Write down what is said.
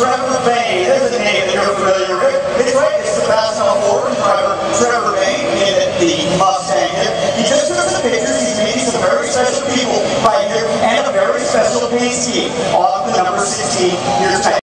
Trevor Bayne. There's a name that you're familiar with. It's right, it's the Bastow Ford driver, Trevor Bayne, in the Mustang. He just took some pictures. He's meeting some very special people right here and a very special paint scheme off the number 16. here